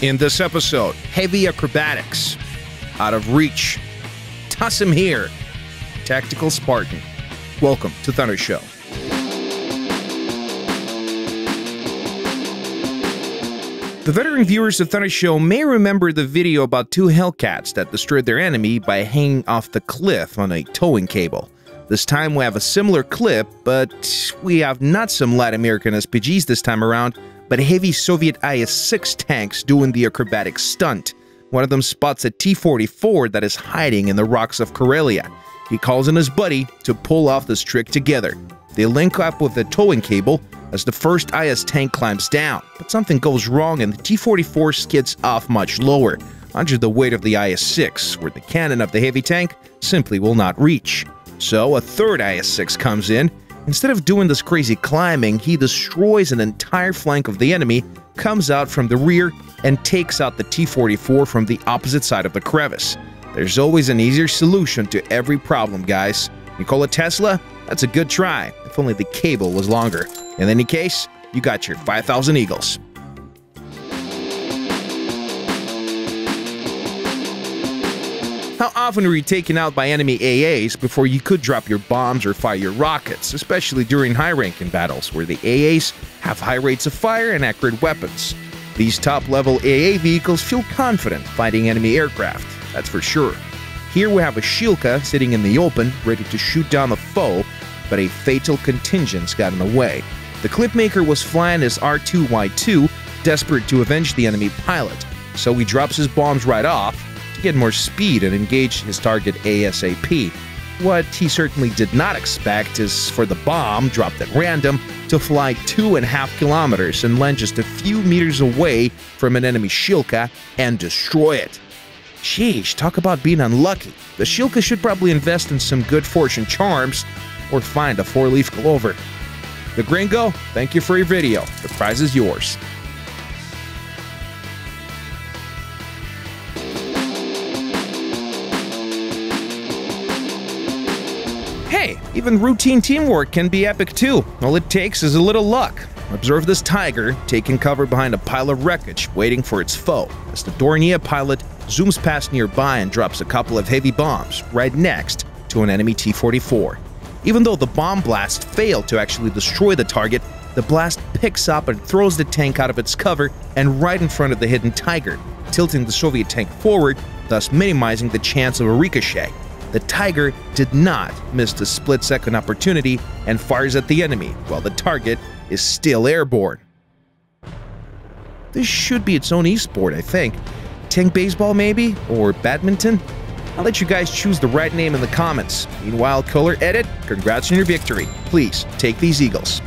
In this episode, heavy acrobatics, out of reach, toss him here, tactical Spartan. Welcome to Thunder Show. The veteran viewers of Thunder Show may remember the video about two Hellcats that destroyed their enemy by hanging off the cliff on a towing cable. This time we have a similar clip, but we have not some Latin American SPGs this time around, but heavy Soviet IS-6 tanks doing the acrobatic stunt. One of them spots a T-44 that is hiding in the rocks of Karelia. He calls on his buddy to pull off this trick together. They link up with the towing cable as the first IS tank climbs down, but something goes wrong and the T-44 skids off much lower, under the weight of the IS-6, where the cannon of the heavy tank simply will not reach. So a third IS-6 comes in. Instead of doing this crazy climbing, he destroys an entire flank of the enemy, comes out from the rear, and takes out the T-44 from the opposite side of the crevice. There's always an easier solution to every problem, guys. Nikola Tesla? That's a good try, if only the cable was longer. In any case, you got your 5,000 Eagles. How often were you taken out by enemy AAs before you could drop your bombs or fire your rockets, especially during high-ranking battles, where the AAs have high rates of fire and accurate weapons? These top-level AA vehicles feel confident fighting enemy aircraft, that's for sure. Here we have a Shilka sitting in the open, ready to shoot down the foe, but a fatal contingence got in the way. The Clipmaker was flying his R2Y2, desperate to avenge the enemy pilot, so he drops his bombs right off, to get more speed and engage his target ASAP. What he certainly did not expect is for the bomb, dropped at random, to fly two and a half kilometers and land just a few meters away from an enemy Shilka and destroy it. Sheesh, talk about being unlucky. The Shilka should probably invest in some good fortune charms or find a four-leaf clover. The Gringo, thank you for your video. The prize is yours. Hey, even routine teamwork can be epic too. All it takes is a little luck. Observe this tiger taking cover behind a pile of wreckage, waiting for its foe, as the Dornier pilot zooms past nearby and drops a couple of heavy bombs right next to an enemy T-44. Even though the bomb blast failed to actually destroy the target, the blast picks up and throws the tank out of its cover and right in front of the hidden tiger, tilting the Soviet tank forward, thus minimizing the chance of a ricochet. The Tiger did not miss the split second opportunity and fires at the enemy while the target is still airborne. This should be its own esport, I think. Tank baseball, maybe? Or badminton? I'll let you guys choose the right name in the comments. Meanwhile, Color Edit, congrats on your victory. Please take these Eagles.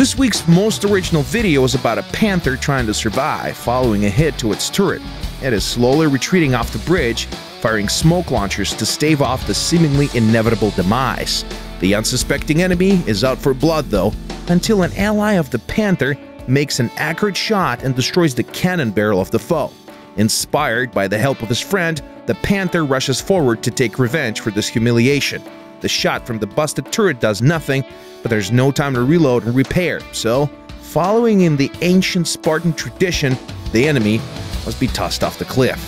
This week's most original video is about a panther trying to survive following a hit to its turret. It is slowly retreating off the bridge, firing smoke launchers to stave off the seemingly inevitable demise. The unsuspecting enemy is out for blood though, until an ally of the panther makes an accurate shot and destroys the cannon barrel of the foe. Inspired by the help of his friend, the panther rushes forward to take revenge for this humiliation. The shot from the busted turret does nothing, but there's no time to reload and repair, so, following in the ancient Spartan tradition, the enemy must be tossed off the cliff.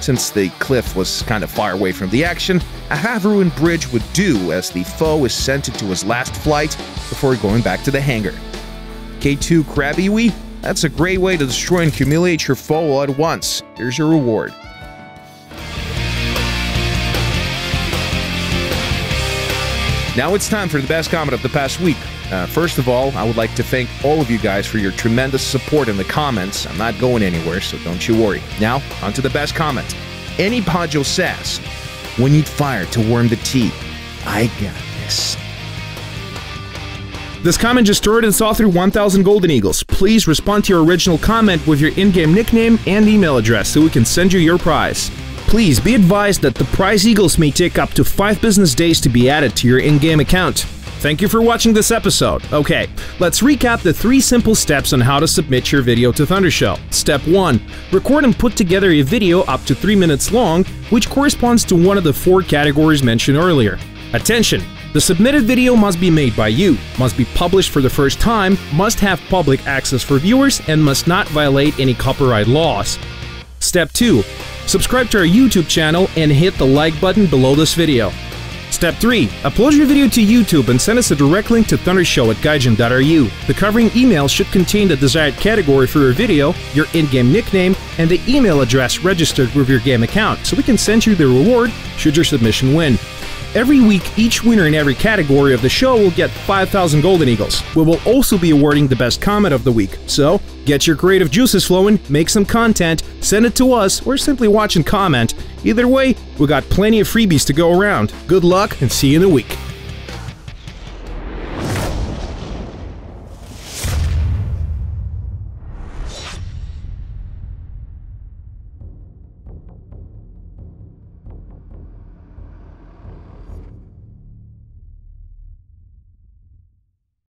Since the cliff was kind of far away from the action, a half-ruined bridge would do as the foe is sent into his last flight before going back to the hangar. K2 Krabiwi? That's a great way to destroy and humiliate your foe all at once. Here's your reward. Now it's time for the best comment of the past week. Uh, first of all, I would like to thank all of you guys for your tremendous support in the comments. I'm not going anywhere, so don't you worry. Now, on to the best comment. Any Pajo says, We need fire to warm the tea. I got this. This comment just started saw through 1000 Golden Eagles. Please respond to your original comment with your in-game nickname and email address so we can send you your prize. Please be advised that the prize eagles may take up to 5 business days to be added to your in-game account. Thank you for watching this episode. Okay, let's recap the three simple steps on how to submit your video to Thundershow. Step 1. Record and put together a video up to 3 minutes long, which corresponds to one of the four categories mentioned earlier. Attention! The submitted video must be made by you, must be published for the first time, must have public access for viewers, and must not violate any copyright laws. Step 2. Subscribe to our YouTube channel and hit the like button below this video. Step 3. Upload your video to YouTube and send us a direct link to Thundershow at gaijin.ru. The covering email should contain the desired category for your video, your in-game nickname, and the email address registered with your game account so we can send you the reward should your submission win. Every week, each winner in every category of the show will get 5,000 Golden Eagles. We will also be awarding the best comment of the week. So, get your creative juices flowing, make some content, send it to us, or simply watch and comment. Either way, we got plenty of freebies to go around. Good luck and see you in a week.